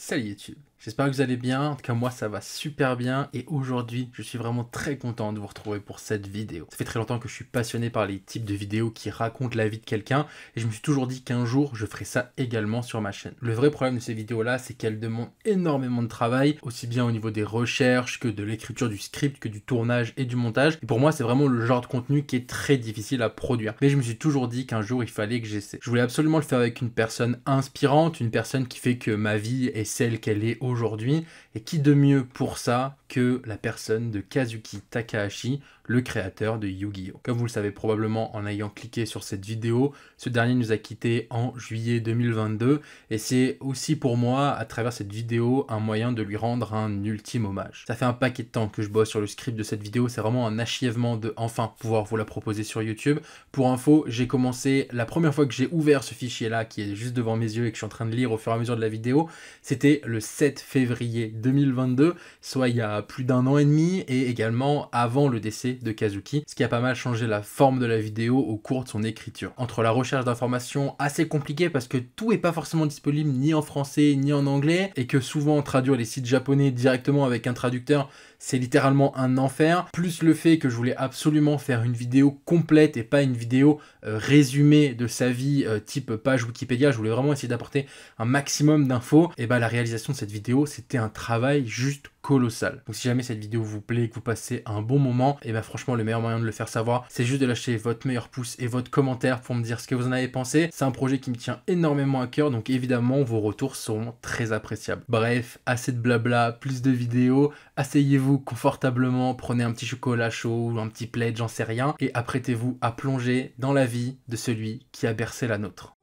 Salut YouTube J'espère que vous allez bien, en tout cas moi ça va super bien et aujourd'hui je suis vraiment très content de vous retrouver pour cette vidéo. Ça fait très longtemps que je suis passionné par les types de vidéos qui racontent la vie de quelqu'un et je me suis toujours dit qu'un jour je ferai ça également sur ma chaîne. Le vrai problème de ces vidéos là c'est qu'elles demandent énormément de travail, aussi bien au niveau des recherches que de l'écriture du script, que du tournage et du montage. Et pour moi c'est vraiment le genre de contenu qui est très difficile à produire. Mais je me suis toujours dit qu'un jour il fallait que j'essaie. Je voulais absolument le faire avec une personne inspirante, une personne qui fait que ma vie est celle qu'elle est aujourd'hui aujourd'hui. Et qui de mieux pour ça que la personne de Kazuki Takahashi, le créateur de Yu-Gi-Oh! Comme vous le savez probablement en ayant cliqué sur cette vidéo, ce dernier nous a quitté en juillet 2022 et c'est aussi pour moi, à travers cette vidéo, un moyen de lui rendre un ultime hommage. Ça fait un paquet de temps que je bosse sur le script de cette vidéo, c'est vraiment un achèvement de enfin pouvoir vous la proposer sur YouTube. Pour info, j'ai commencé, la première fois que j'ai ouvert ce fichier là, qui est juste devant mes yeux et que je suis en train de lire au fur et à mesure de la vidéo, c'était le 7 février 2022, soit il y a plus d'un an et demi et également avant le décès de Kazuki, ce qui a pas mal changé la forme de la vidéo au cours de son écriture. Entre la recherche d'informations assez compliquée parce que tout est pas forcément disponible ni en français ni en anglais et que souvent traduire les sites japonais directement avec un traducteur c'est littéralement un enfer, plus le fait que je voulais absolument faire une vidéo complète et pas une vidéo euh, résumée de sa vie euh, type page Wikipédia, je voulais vraiment essayer d'apporter un maximum d'infos, et bah la réalisation de cette vidéo c'était un travail juste colossal. Donc si jamais cette vidéo vous plaît et que vous passez un bon moment, et bah franchement le meilleur moyen de le faire savoir, c'est juste de lâcher votre meilleur pouce et votre commentaire pour me dire ce que vous en avez pensé. C'est un projet qui me tient énormément à cœur, donc évidemment vos retours seront très appréciables. Bref, assez de blabla, plus de vidéos, asseyez-vous confortablement, prenez un petit chocolat chaud ou un petit plaid, j'en sais rien, et apprêtez-vous à plonger dans la vie de celui qui a bercé la nôtre.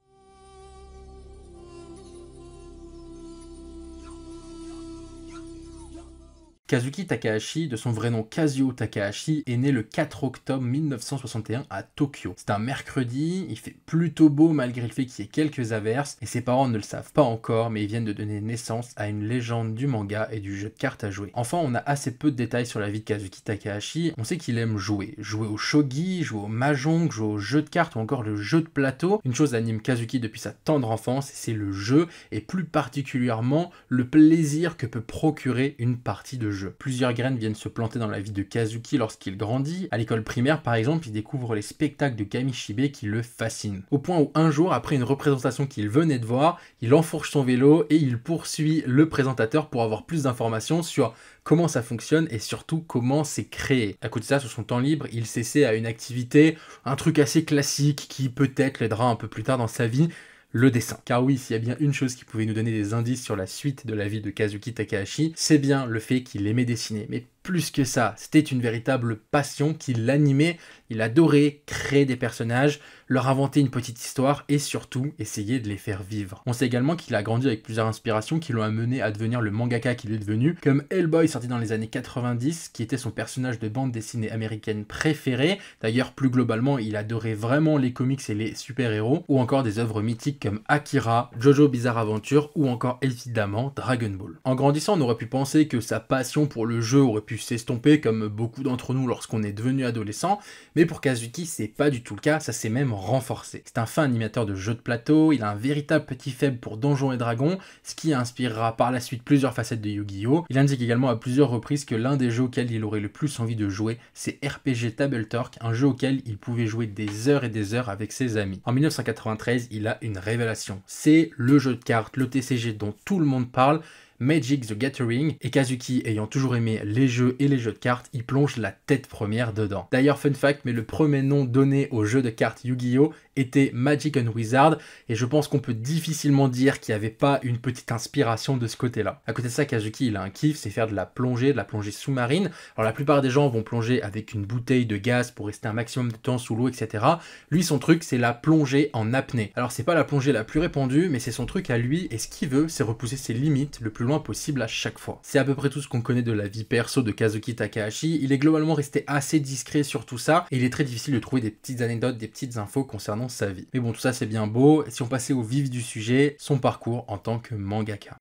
Kazuki Takahashi, de son vrai nom Kazuo Takahashi, est né le 4 octobre 1961 à Tokyo. C'est un mercredi, il fait plutôt beau malgré le fait qu'il y ait quelques averses, et ses parents ne le savent pas encore, mais ils viennent de donner naissance à une légende du manga et du jeu de cartes à jouer. Enfin, on a assez peu de détails sur la vie de Kazuki Takahashi, on sait qu'il aime jouer. Jouer au shogi, jouer au mahjong, jouer au jeu de cartes ou encore le jeu de plateau. Une chose anime Kazuki depuis sa tendre enfance, c'est le jeu, et plus particulièrement le plaisir que peut procurer une partie de jeu. Plusieurs graines viennent se planter dans la vie de Kazuki lorsqu'il grandit. À l'école primaire, par exemple, il découvre les spectacles de Kamishibe qui le fascinent. Au point où un jour, après une représentation qu'il venait de voir, il enfourche son vélo et il poursuit le présentateur pour avoir plus d'informations sur comment ça fonctionne et surtout comment c'est créé. À côté de ça, sur son temps libre, il s'essaie à une activité, un truc assez classique qui peut-être l'aidera un peu plus tard dans sa vie, le dessin. Car oui, s'il y a bien une chose qui pouvait nous donner des indices sur la suite de la vie de Kazuki Takahashi, c'est bien le fait qu'il aimait dessiner. Mais plus que ça, c'était une véritable passion qui l'animait. Il adorait créer des personnages, leur inventer une petite histoire et surtout essayer de les faire vivre. On sait également qu'il a grandi avec plusieurs inspirations qui l'ont amené à devenir le mangaka qu'il est devenu, comme Hellboy sorti dans les années 90, qui était son personnage de bande dessinée américaine préféré. D'ailleurs, plus globalement, il adorait vraiment les comics et les super-héros, ou encore des œuvres mythiques comme Akira, Jojo Bizarre Adventure ou encore évidemment Dragon Ball. En grandissant, on aurait pu penser que sa passion pour le jeu aurait pu s'estomper comme beaucoup d'entre nous lorsqu'on est devenu adolescent, mais pour Kazuki c'est pas du tout le cas, ça s'est même renforcé. C'est un fin animateur de jeux de plateau, il a un véritable petit faible pour Donjons et Dragons, ce qui inspirera par la suite plusieurs facettes de Yu-Gi-Oh! Il indique également à plusieurs reprises que l'un des jeux auxquels il aurait le plus envie de jouer, c'est RPG Table Talk, un jeu auquel il pouvait jouer des heures et des heures avec ses amis. En 1993, il a une révélation. C'est le jeu de cartes, le TCG dont tout le monde parle, Magic the Gathering, et Kazuki ayant toujours aimé les jeux et les jeux de cartes, il plonge la tête première dedans. D'ailleurs, fun fact, mais le premier nom donné au jeu de cartes Yu-Gi-Oh! était Magic and Wizard, et je pense qu'on peut difficilement dire qu'il n'y avait pas une petite inspiration de ce côté-là. À côté de ça, Kazuki, il a un kiff, c'est faire de la plongée, de la plongée sous-marine. Alors la plupart des gens vont plonger avec une bouteille de gaz pour rester un maximum de temps sous l'eau, etc. Lui, son truc, c'est la plongée en apnée. Alors c'est pas la plongée la plus répandue, mais c'est son truc à lui, et ce qu'il veut, c'est repousser ses limites le plus possible à chaque fois. C'est à peu près tout ce qu'on connaît de la vie perso de Kazuki Takahashi. Il est globalement resté assez discret sur tout ça, et il est très difficile de trouver des petites anecdotes, des petites infos concernant sa vie. Mais bon, tout ça c'est bien beau. Si on passait au vif du sujet, son parcours en tant que mangaka.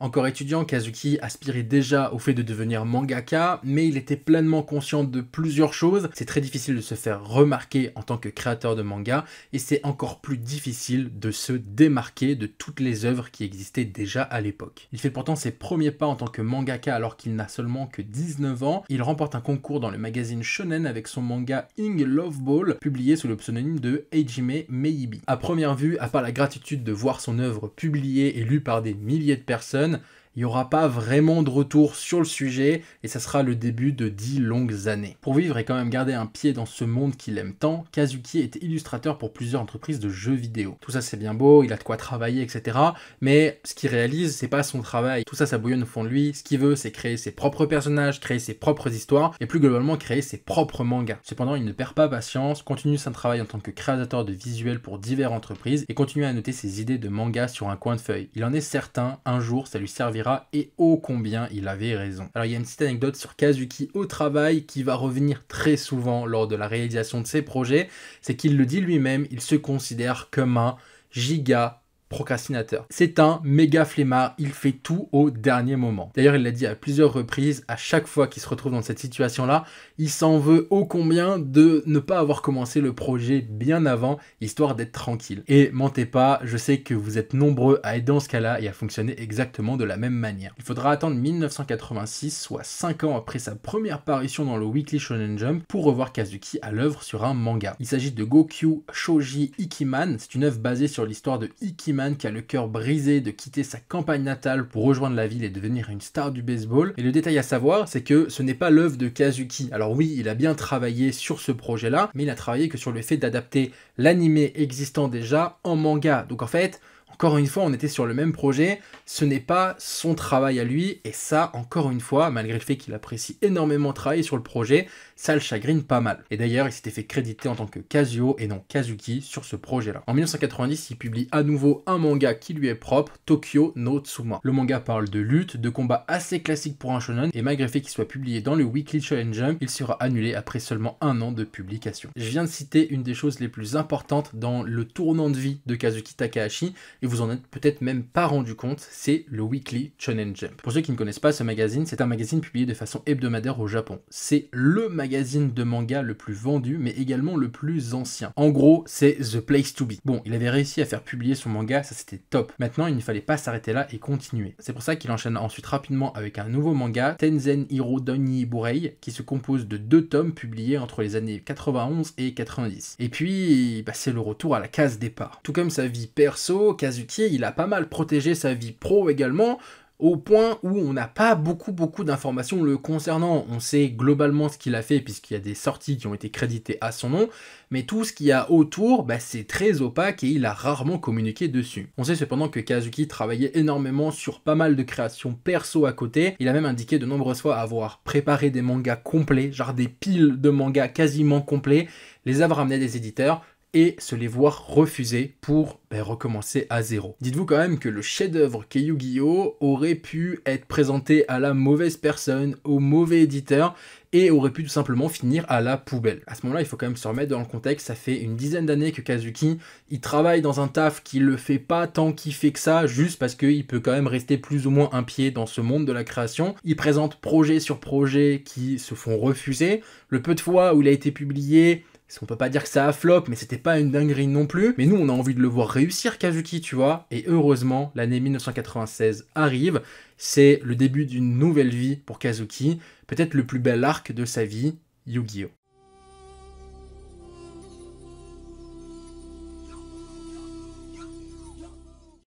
Encore étudiant, Kazuki aspirait déjà au fait de devenir mangaka, mais il était pleinement conscient de plusieurs choses. C'est très difficile de se faire remarquer en tant que créateur de manga, et c'est encore plus difficile de se démarquer de toutes les œuvres qui existaient déjà à l'époque. Il fait pourtant ses premiers pas en tant que mangaka alors qu'il n'a seulement que 19 ans. Il remporte un concours dans le magazine Shonen avec son manga Ing Love Ball, publié sous le pseudonyme de Eijime Meibi. À première vue, à part la gratitude de voir son œuvre publiée et lue par des milliers de personnes, Patterson il n'y aura pas vraiment de retour sur le sujet et ça sera le début de dix longues années. Pour vivre et quand même garder un pied dans ce monde qu'il aime tant, Kazuki était illustrateur pour plusieurs entreprises de jeux vidéo. Tout ça c'est bien beau, il a de quoi travailler, etc. Mais ce qu'il réalise, c'est pas son travail. Tout ça, ça bouillonne au fond de lui. Ce qu'il veut, c'est créer ses propres personnages, créer ses propres histoires et plus globalement créer ses propres mangas. Cependant, il ne perd pas patience, continue son travail en tant que créateur de visuels pour diverses entreprises et continue à noter ses idées de manga sur un coin de feuille. Il en est certain, un jour, ça lui servira et ô combien il avait raison. Alors il y a une petite anecdote sur Kazuki au travail qui va revenir très souvent lors de la réalisation de ses projets, c'est qu'il le dit lui-même, il se considère comme un giga procrastinateur. C'est un méga flemmard, il fait tout au dernier moment. D'ailleurs, il l'a dit à plusieurs reprises, à chaque fois qu'il se retrouve dans cette situation-là, il s'en veut ô combien de ne pas avoir commencé le projet bien avant, histoire d'être tranquille. Et mentez pas, je sais que vous êtes nombreux à être dans ce cas-là et à fonctionner exactement de la même manière. Il faudra attendre 1986, soit 5 ans après sa première parution dans le Weekly Shonen Jump, pour revoir Kazuki à l'œuvre sur un manga. Il s'agit de Gokyu Shoji Ikiman, c'est une œuvre basée sur l'histoire de Ikiman qui a le cœur brisé de quitter sa campagne natale pour rejoindre la ville et devenir une star du baseball. Et le détail à savoir, c'est que ce n'est pas l'œuvre de Kazuki. Alors oui, il a bien travaillé sur ce projet-là, mais il a travaillé que sur le fait d'adapter l'animé existant déjà en manga. Donc en fait, encore une fois, on était sur le même projet, ce n'est pas son travail à lui, et ça, encore une fois, malgré le fait qu'il apprécie énormément travailler sur le projet, ça le chagrine pas mal. Et d'ailleurs, il s'était fait créditer en tant que Kazuo et non Kazuki sur ce projet-là. En 1990, il publie à nouveau un manga qui lui est propre, Tokyo no Tsuma. Le manga parle de lutte, de combat assez classique pour un shonen, et malgré le fait qu'il soit publié dans le Weekly Shonen Jump, il sera annulé après seulement un an de publication. Je viens de citer une des choses les plus importantes dans le tournant de vie de Kazuki Takahashi, et vous en êtes peut-être même pas rendu compte, c'est le Weekly Shonen Jump. Pour ceux qui ne connaissent pas ce magazine, c'est un magazine publié de façon hebdomadaire au Japon. C'est le magazine de manga le plus vendu, mais également le plus ancien. En gros, c'est The Place to Be. Bon, il avait réussi à faire publier son manga, ça c'était top. Maintenant, il ne fallait pas s'arrêter là et continuer. C'est pour ça qu'il enchaîne ensuite rapidement avec un nouveau manga, Tenzen Hiro Donyi Burei, qui se compose de deux tomes publiés entre les années 91 et 90. Et puis, bah, c'est le retour à la case départ. Tout comme sa vie perso, Kazu il a pas mal protégé sa vie pro également, au point où on n'a pas beaucoup beaucoup d'informations le concernant. On sait globalement ce qu'il a fait puisqu'il y a des sorties qui ont été créditées à son nom, mais tout ce qu'il y a autour, bah, c'est très opaque et il a rarement communiqué dessus. On sait cependant que Kazuki travaillait énormément sur pas mal de créations perso à côté. Il a même indiqué de nombreuses fois avoir préparé des mangas complets, genre des piles de mangas quasiment complets, les avoir amenés des éditeurs et se les voir refuser pour ben, recommencer à zéro. Dites-vous quand même que le chef-d'œuvre qu'est Yu-Gi-Oh aurait pu être présenté à la mauvaise personne, au mauvais éditeur et aurait pu tout simplement finir à la poubelle. À ce moment-là, il faut quand même se remettre dans le contexte, ça fait une dizaine d'années que Kazuki, il travaille dans un taf qui le fait pas tant qu'il fait que ça, juste parce qu'il peut quand même rester plus ou moins un pied dans ce monde de la création. Il présente projet sur projet qui se font refuser. Le peu de fois où il a été publié, on peut pas dire que ça a flop, mais c'était pas une dinguerie non plus. Mais nous, on a envie de le voir réussir, Kazuki, tu vois. Et heureusement, l'année 1996 arrive. C'est le début d'une nouvelle vie pour Kazuki. Peut-être le plus bel arc de sa vie, Yu-Gi-Oh!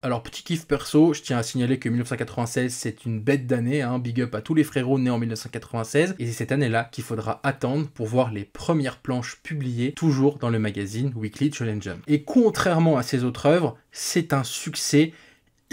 Alors, petit kiff perso, je tiens à signaler que 1996, c'est une bête d'année, hein, big up à tous les frérots nés en 1996, et c'est cette année-là qu'il faudra attendre pour voir les premières planches publiées, toujours dans le magazine Weekly Challenge. Et contrairement à ses autres œuvres, c'est un succès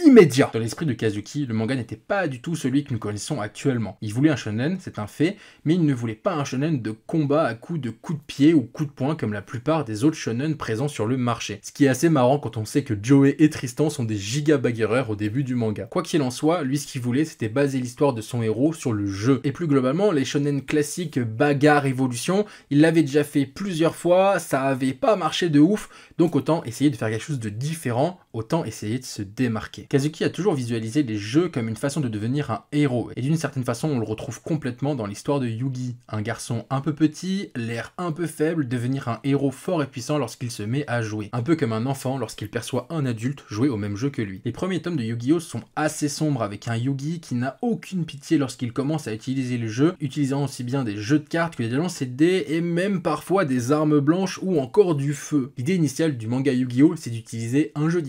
immédiat. Dans l'esprit de Kazuki, le manga n'était pas du tout celui que nous connaissons actuellement. Il voulait un shonen, c'est un fait, mais il ne voulait pas un shonen de combat à coups de coups de pied ou coups de poing comme la plupart des autres shonen présents sur le marché. Ce qui est assez marrant quand on sait que Joey et Tristan sont des giga bagarreurs au début du manga. Quoi qu'il en soit, lui ce qu'il voulait c'était baser l'histoire de son héros sur le jeu. Et plus globalement, les shonen classiques bagarre évolution, il l'avait déjà fait plusieurs fois, ça avait pas marché de ouf, donc autant essayer de faire quelque chose de différent, autant essayer de se démarquer. Kazuki a toujours visualisé les jeux comme une façon de devenir un héros, et d'une certaine façon on le retrouve complètement dans l'histoire de Yugi, un garçon un peu petit, l'air un peu faible, devenir un héros fort et puissant lorsqu'il se met à jouer, un peu comme un enfant lorsqu'il perçoit un adulte jouer au même jeu que lui. Les premiers tomes de Yu-Gi-Oh sont assez sombres avec un Yugi qui n'a aucune pitié lorsqu'il commence à utiliser le jeu, utilisant aussi bien des jeux de cartes que des lancers de dés et même parfois des armes blanches ou encore du feu. L'idée initiale du manga Yu-Gi-Oh c'est d'utiliser un jeu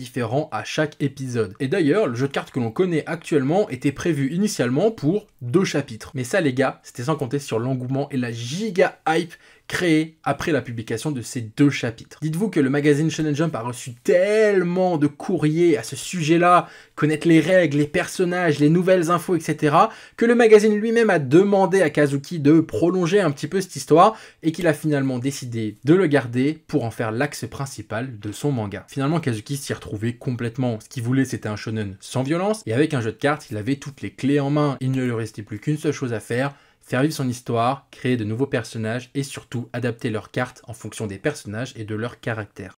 à chaque épisode. Et d'ailleurs, le jeu de cartes que l'on connaît actuellement était prévu initialement pour deux chapitres. Mais ça les gars, c'était sans compter sur l'engouement et la giga hype après la publication de ces deux chapitres. Dites-vous que le magazine Shonen Jump a reçu tellement de courriers à ce sujet-là, connaître les règles, les personnages, les nouvelles infos, etc., que le magazine lui-même a demandé à Kazuki de prolonger un petit peu cette histoire et qu'il a finalement décidé de le garder pour en faire l'axe principal de son manga. Finalement, Kazuki s'y retrouvait complètement. Ce qu'il voulait, c'était un shonen sans violence et avec un jeu de cartes, il avait toutes les clés en main. Il ne lui restait plus qu'une seule chose à faire, faire vivre son histoire, créer de nouveaux personnages et surtout adapter leurs cartes en fonction des personnages et de leur caractère.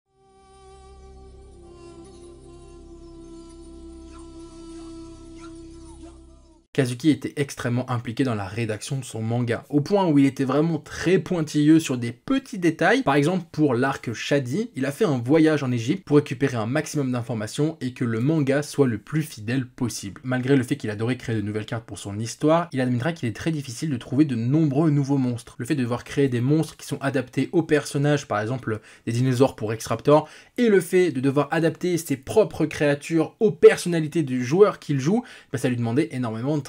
Kazuki était extrêmement impliqué dans la rédaction de son manga, au point où il était vraiment très pointilleux sur des petits détails. Par exemple, pour l'arc Shadi, il a fait un voyage en Égypte pour récupérer un maximum d'informations et que le manga soit le plus fidèle possible. Malgré le fait qu'il adorait créer de nouvelles cartes pour son histoire, il admettra qu'il est très difficile de trouver de nombreux nouveaux monstres. Le fait de devoir créer des monstres qui sont adaptés aux personnages, par exemple des dinosaures pour X-Raptor, et le fait de devoir adapter ses propres créatures aux personnalités du joueur qu'il joue, bah, ça lui demandait énormément de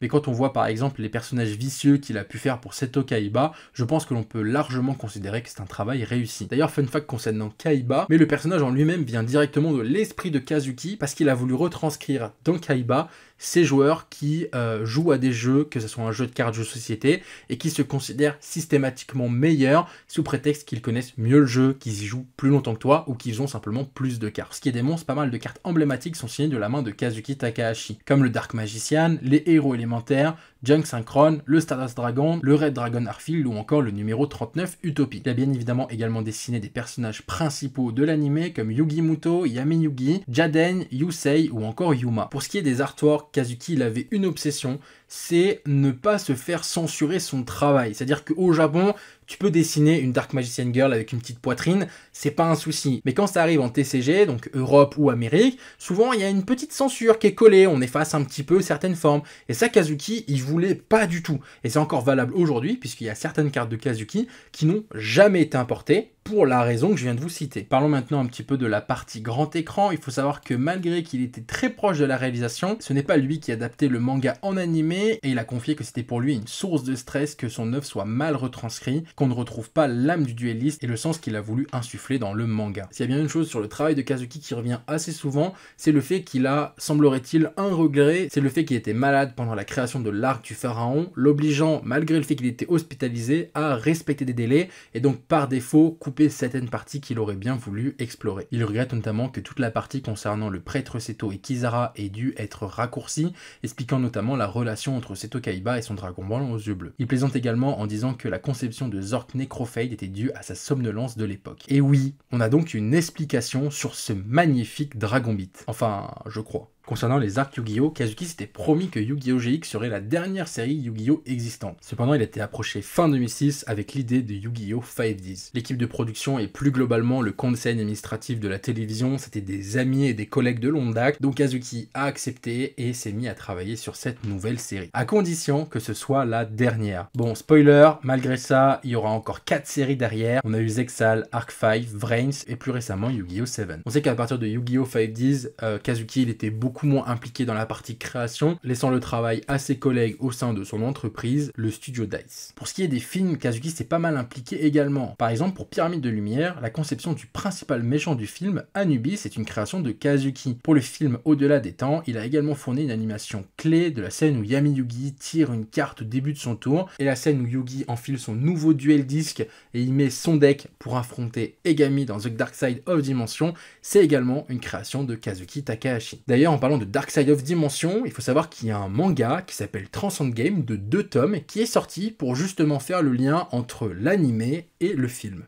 Mais quand on voit par exemple les personnages vicieux qu'il a pu faire pour Seto Kaiba, je pense que l'on peut largement considérer que c'est un travail réussi. D'ailleurs, fun fact concernant Kaiba, mais le personnage en lui-même vient directement de l'esprit de Kazuki parce qu'il a voulu retranscrire dans Kaiba ces joueurs qui euh, jouent à des jeux, que ce soit un jeu de cartes, jeu de société, et qui se considèrent systématiquement meilleurs sous prétexte qu'ils connaissent mieux le jeu, qu'ils y jouent plus longtemps que toi, ou qu'ils ont simplement plus de cartes. Ce qui est démontre, pas mal de cartes emblématiques sont signées de la main de Kazuki Takahashi, comme le Dark Magician, les héros élémentaires, Junk Synchron, le Stardust Dragon, le Red Dragon Arfield ou encore le numéro 39 Utopie. Il a bien évidemment également dessiné des personnages principaux de l'anime comme Yugi Muto, Yami Yugi, Jaden, Yusei ou encore Yuma. Pour ce qui est des artworks, Kazuki il avait une obsession, c'est ne pas se faire censurer son travail. C'est-à-dire qu'au Japon, tu peux dessiner une Dark Magician Girl avec une petite poitrine, c'est pas un souci. Mais quand ça arrive en TCG, donc Europe ou Amérique, souvent il y a une petite censure qui est collée, on efface un petit peu certaines formes. Et ça, Kazuki, il voulait pas du tout. Et c'est encore valable aujourd'hui, puisqu'il y a certaines cartes de Kazuki qui n'ont jamais été importées, pour la raison que je viens de vous citer. Parlons maintenant un petit peu de la partie grand écran. Il faut savoir que malgré qu'il était très proche de la réalisation, ce n'est pas lui qui adaptait le manga en animé et il a confié que c'était pour lui une source de stress que son œuvre soit mal retranscrite, qu'on ne retrouve pas l'âme du dueliste et le sens qu'il a voulu insuffler dans le manga. S'il y a bien une chose sur le travail de Kazuki qui revient assez souvent, c'est le fait qu'il a, semblerait-il, un regret, c'est le fait qu'il était malade pendant la création de l'arc du pharaon, l'obligeant, malgré le fait qu'il était hospitalisé, à respecter des délais et donc par défaut couper certaines parties qu'il aurait bien voulu explorer. Il regrette notamment que toute la partie concernant le prêtre Seto et Kizara ait dû être raccourcie, expliquant notamment la relation entre Seto Kaiba et son dragon blanc aux yeux bleus. Il plaisante également en disant que la conception de Zork Necrophade était due à sa somnolence de l'époque. Et oui, on a donc une explication sur ce magnifique Dragon Beat. Enfin, je crois. Concernant les arcs Yu-Gi-Oh, Kazuki s'était promis que Yu-Gi-Oh GX serait la dernière série Yu-Gi-Oh existante. Cependant, il a été approché fin 2006 avec l'idée de Yu-Gi-Oh 5Ds. L'équipe de production et plus globalement le conseil administratif de la télévision, c'était des amis et des collègues de longue donc Kazuki a accepté et s'est mis à travailler sur cette nouvelle série. À condition que ce soit la dernière. Bon, spoiler, malgré ça, il y aura encore 4 séries derrière. On a eu Zexal, Arc 5, Vrains et plus récemment Yu-Gi-Oh 7. On sait qu'à partir de Yu-Gi-Oh 5Ds, euh, Kazuki il était beaucoup moins impliqué dans la partie création, laissant le travail à ses collègues au sein de son entreprise, le studio DICE. Pour ce qui est des films, Kazuki s'est pas mal impliqué également. Par exemple, pour Pyramide de Lumière, la conception du principal méchant du film, Anubis, est une création de Kazuki. Pour le film Au-delà des temps, il a également fourni une animation clé de la scène où Yami Yugi tire une carte au début de son tour, et la scène où Yugi enfile son nouveau duel disque et il met son deck pour affronter Egami dans The Dark Side of Dimension, c'est également une création de Kazuki Takahashi. D'ailleurs, parlant de Dark Side of Dimension, il faut savoir qu'il y a un manga qui s'appelle Transcend Game de deux tomes qui est sorti pour justement faire le lien entre l'anime et le film.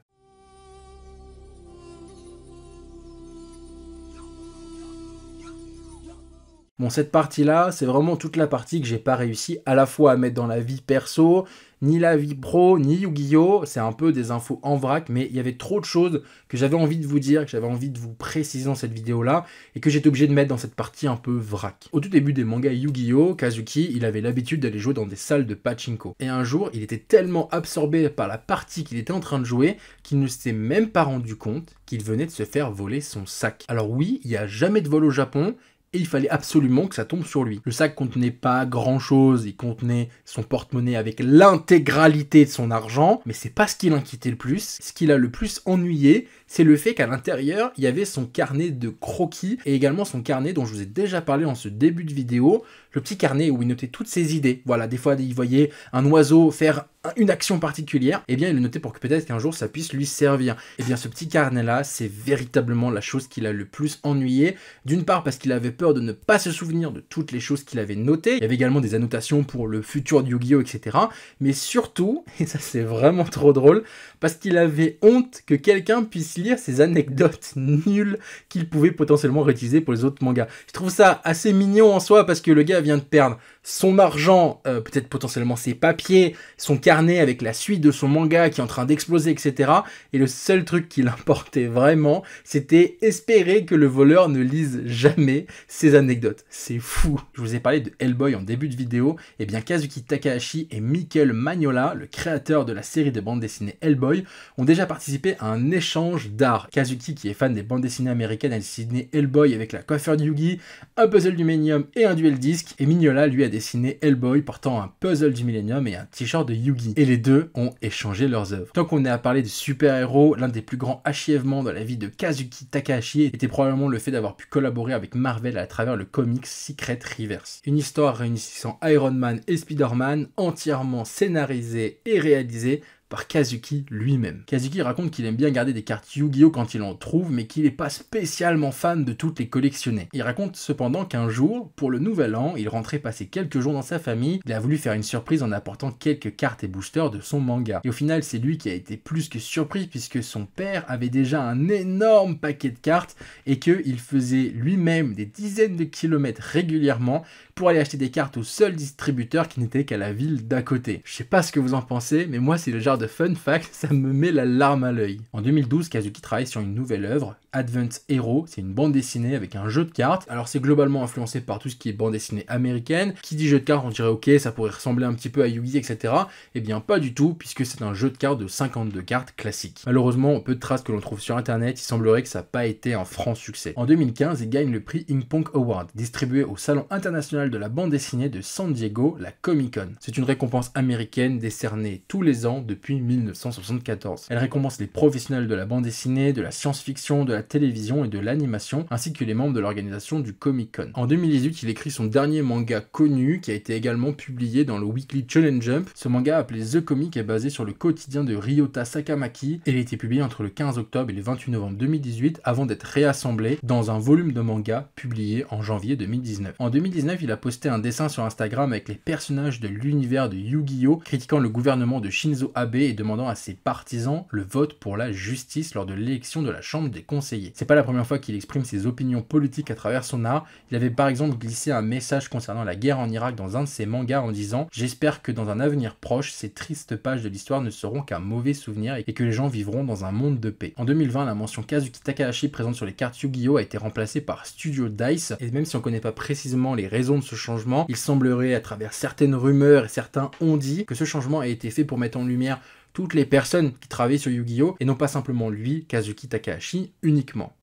Bon, cette partie-là, c'est vraiment toute la partie que j'ai pas réussi à la fois à mettre dans la vie perso, ni la vie pro, ni Yu-Gi-Oh! C'est un peu des infos en vrac, mais il y avait trop de choses que j'avais envie de vous dire, que j'avais envie de vous préciser dans cette vidéo-là, et que j'étais obligé de mettre dans cette partie un peu vrac. Au tout début des mangas Yu-Gi-Oh! Kazuki, il avait l'habitude d'aller jouer dans des salles de pachinko. Et un jour, il était tellement absorbé par la partie qu'il était en train de jouer, qu'il ne s'était même pas rendu compte qu'il venait de se faire voler son sac. Alors oui, il n'y a jamais de vol au Japon, et il fallait absolument que ça tombe sur lui. Le sac contenait pas grand chose, il contenait son porte-monnaie avec l'intégralité de son argent, mais c'est pas ce qui l'inquiétait le plus. Ce qui l'a le plus ennuyé, c'est le fait qu'à l'intérieur, il y avait son carnet de croquis et également son carnet dont je vous ai déjà parlé en ce début de vidéo, le petit carnet où il notait toutes ses idées. Voilà, des fois il voyait un oiseau faire une action particulière, eh bien il le notait pour que peut-être qu'un jour ça puisse lui servir. Eh bien ce petit carnet là, c'est véritablement la chose qui l'a le plus ennuyé. D'une part parce qu'il avait peur de ne pas se souvenir de toutes les choses qu'il avait notées. Il y avait également des annotations pour le futur de Yu-Gi-Oh! etc. Mais surtout, et ça c'est vraiment trop drôle, parce qu'il avait honte que quelqu'un puisse lire ces anecdotes nulles qu'il pouvait potentiellement réutiliser pour les autres mangas. Je trouve ça assez mignon en soi parce que le gars vient de perdre son argent, euh, peut-être potentiellement ses papiers, son carnet avec la suite de son manga qui est en train d'exploser, etc. Et le seul truc qui l'importait vraiment, c'était espérer que le voleur ne lise jamais ses anecdotes. C'est fou. Je vous ai parlé de Hellboy en début de vidéo. Et eh bien Kazuki Takahashi et Michael Magnola, le créateur de la série de bandes dessinées Hellboy, ont déjà participé à un échange d'art. Kazuki, qui est fan des bandes dessinées américaines, a dessiné Hellboy avec la coiffure de Yugi, un puzzle du Millennium et un duel disque. Et Mignola, lui, a dessiné Hellboy portant un puzzle du Millennium et un t-shirt de Yugi. Et les deux ont échangé leurs œuvres. Tant qu'on est à parler de super-héros, l'un des plus grands achèvements dans la vie de Kazuki Takahashi était probablement le fait d'avoir pu collaborer avec Marvel à travers le comics Secret Reverse. Une histoire réunissant Iron Man et Spider-Man, entièrement scénarisée et réalisée par Kazuki lui-même. Kazuki raconte qu'il aime bien garder des cartes Yu-Gi-Oh quand il en trouve, mais qu'il n'est pas spécialement fan de toutes les collectionner. Il raconte cependant qu'un jour, pour le nouvel an, il rentrait passer quelques jours dans sa famille, il a voulu faire une surprise en apportant quelques cartes et boosters de son manga. Et au final, c'est lui qui a été plus que surpris puisque son père avait déjà un énorme paquet de cartes et qu'il faisait lui-même des dizaines de kilomètres régulièrement pour aller acheter des cartes au seul distributeur qui n'était qu'à la ville d'à côté. Je sais pas ce que vous en pensez, mais moi c'est le genre de fun fact, ça me met la larme à l'œil. En 2012, Kazuki travaille sur une nouvelle œuvre, Advance Hero, c'est une bande dessinée avec un jeu de cartes. Alors c'est globalement influencé par tout ce qui est bande dessinée américaine. Qui dit jeu de cartes, on dirait ok, ça pourrait ressembler un petit peu à Yu-Gi, etc. Eh bien pas du tout, puisque c'est un jeu de cartes de 52 cartes classique. Malheureusement, peu de traces que l'on trouve sur internet, il semblerait que ça n'a pas été un franc succès. En 2015, il gagne le prix Ink Punk Award, distribué au Salon international de la bande dessinée de San Diego, la Comic Con. C'est une récompense américaine décernée tous les ans depuis 1974. Elle récompense les professionnels de la bande dessinée, de la science-fiction, de la télévision et de l'animation, ainsi que les membres de l'organisation du Comic Con. En 2018, il écrit son dernier manga connu, qui a été également publié dans le Weekly Challenge Jump. Ce manga appelé The Comic est basé sur le quotidien de Ryota Sakamaki, il a été publié entre le 15 octobre et le 28 novembre 2018, avant d'être réassemblé dans un volume de manga publié en janvier 2019. En 2019, il a posté un dessin sur Instagram avec les personnages de l'univers de Yu-Gi-Oh! critiquant le gouvernement de Shinzo Abe et demandant à ses partisans le vote pour la justice lors de l'élection de la Chambre des conseillers. C'est pas la première fois qu'il exprime ses opinions politiques à travers son art. Il avait par exemple glissé un message concernant la guerre en Irak dans un de ses mangas en disant J'espère que dans un avenir proche, ces tristes pages de l'histoire ne seront qu'un mauvais souvenir et que les gens vivront dans un monde de paix. En 2020, la mention Kazuki Takahashi présente sur les cartes Yu-Gi-Oh! a été remplacée par Studio Dice, et même si on connaît pas précisément les raisons de ce changement, il semblerait à travers certaines rumeurs et certains ont dit que ce changement a été fait pour mettre en lumière toutes les personnes qui travaillent sur Yu-Gi-Oh! et non pas simplement lui, Kazuki Takahashi, uniquement.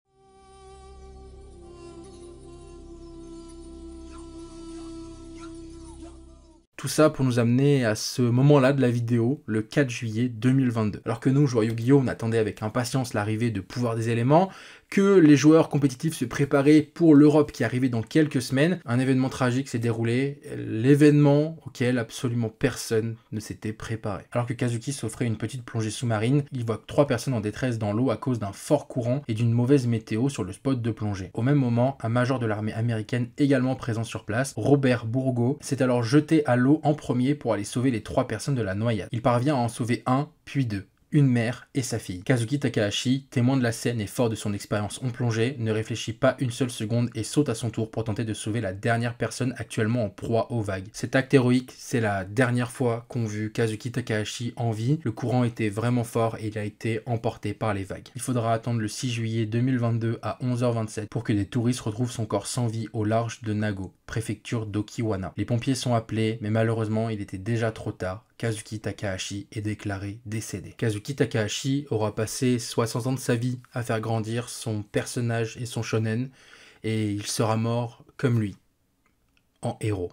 Tout ça pour nous amener à ce moment-là de la vidéo, le 4 juillet 2022. Alors que nous, joueurs Yu-Gi-Oh! on attendait avec impatience l'arrivée de Pouvoir des éléments, que les joueurs compétitifs se préparaient pour l'Europe qui arrivait dans quelques semaines. Un événement tragique s'est déroulé, l'événement auquel absolument personne ne s'était préparé. Alors que Kazuki s'offrait une petite plongée sous-marine, il voit trois personnes en détresse dans l'eau à cause d'un fort courant et d'une mauvaise météo sur le spot de plongée. Au même moment, un major de l'armée américaine également présent sur place, Robert Bourgo, s'est alors jeté à l'eau en premier pour aller sauver les trois personnes de la noyade. Il parvient à en sauver un, puis deux. une mère et sa fille. Kazuki Takahashi, témoin de la scène et fort de son expérience en plongée, ne réfléchit pas une seule seconde et saute à son tour pour tenter de sauver la dernière personne actuellement en proie aux vagues. Cet acte héroïque, c'est la dernière fois qu'on vu Kazuki Takahashi en vie. Le courant était vraiment fort et il a été emporté par les vagues. Il faudra attendre le 6 juillet 2022 à 11h27 pour que des touristes retrouvent son corps sans vie au large de Nago, préfecture d'Okiwana. Les pompiers sont appelés, mais malheureusement il était déjà trop tard. Kazuki Takahashi est déclaré décédé. Kazuki Takahashi aura passé 60 ans de sa vie à faire grandir son personnage et son shonen, et il sera mort comme lui, en héros.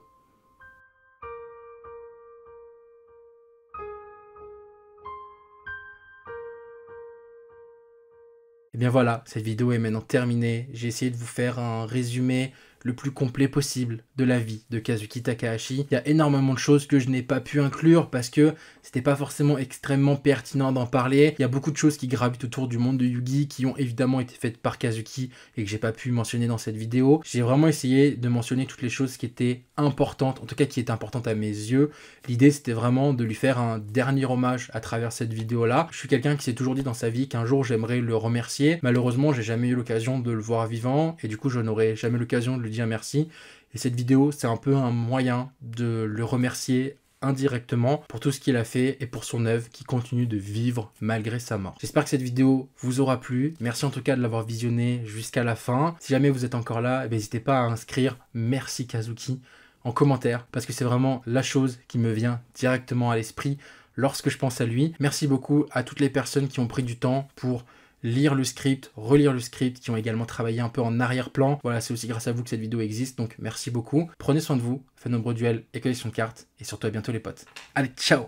Et bien voilà, cette vidéo est maintenant terminée. J'ai essayé de vous faire un résumé le plus complet possible de la vie de Kazuki Takahashi. Il y a énormément de choses que je n'ai pas pu inclure parce que c'était pas forcément extrêmement pertinent d'en parler. Il y a beaucoup de choses qui gravitent autour du monde de Yugi qui ont évidemment été faites par Kazuki et que j'ai pas pu mentionner dans cette vidéo. J'ai vraiment essayé de mentionner toutes les choses qui étaient importantes, en tout cas qui étaient importantes à mes yeux. L'idée c'était vraiment de lui faire un dernier hommage à travers cette vidéo là. Je suis quelqu'un qui s'est toujours dit dans sa vie qu'un jour j'aimerais le remercier. Malheureusement j'ai jamais eu l'occasion de le voir vivant et du coup je n'aurai jamais l'occasion de merci. Et cette vidéo, c'est un peu un moyen de le remercier indirectement pour tout ce qu'il a fait et pour son œuvre qui continue de vivre malgré sa mort. J'espère que cette vidéo vous aura plu. Merci en tout cas de l'avoir visionné jusqu'à la fin. Si jamais vous êtes encore là, eh n'hésitez pas à inscrire merci Kazuki en commentaire parce que c'est vraiment la chose qui me vient directement à l'esprit lorsque je pense à lui. Merci beaucoup à toutes les personnes qui ont pris du temps pour lire le script, relire le script, qui ont également travaillé un peu en arrière-plan. Voilà, c'est aussi grâce à vous que cette vidéo existe, donc merci beaucoup. Prenez soin de vous, faites nombreux duels et collection de cartes, et surtout à bientôt les potes. Allez, ciao